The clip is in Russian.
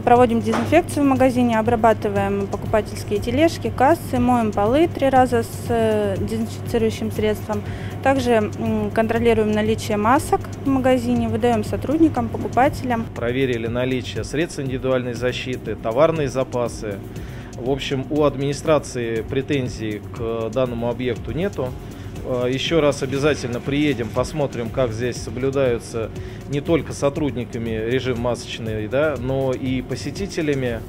проводим дезинфекцию в магазине, обрабатываем покупательские тележки, кассы, моем полы три раза с э, дезинфицирующим средством. Также контролируем наличие масок в магазине, выдаем сотрудникам, покупателям. проверили наличие средств индивидуальной защиты, товарные запасы. В общем, у администрации претензий к данному объекту нету. Э, Еще раз обязательно приедем, посмотрим, как здесь соблюдаются не только сотрудниками режим масочный, да, но и посетителями.